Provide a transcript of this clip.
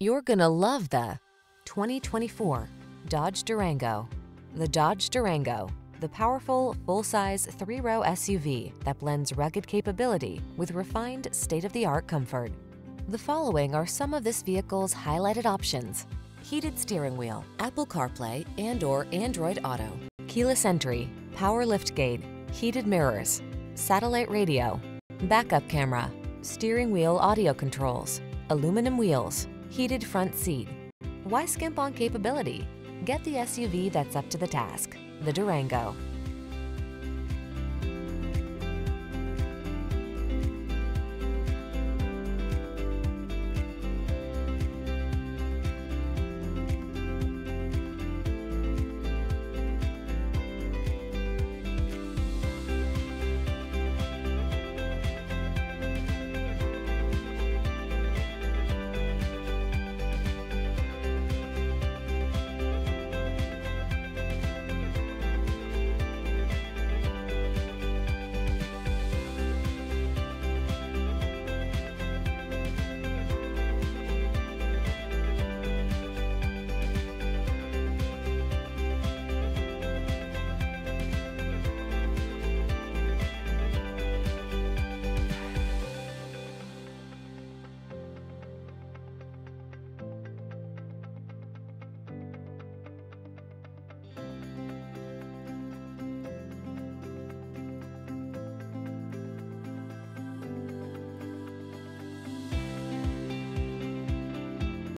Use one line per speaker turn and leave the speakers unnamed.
You're gonna love the 2024 Dodge Durango. The Dodge Durango, the powerful, full-size three-row SUV that blends rugged capability with refined state-of-the-art comfort. The following are some of this vehicle's highlighted options. Heated steering wheel, Apple CarPlay and or Android Auto, keyless entry, power liftgate, heated mirrors, satellite radio, backup camera, steering wheel audio controls, aluminum wheels, heated front seat. Why skimp on capability? Get the SUV that's up to the task, the Durango.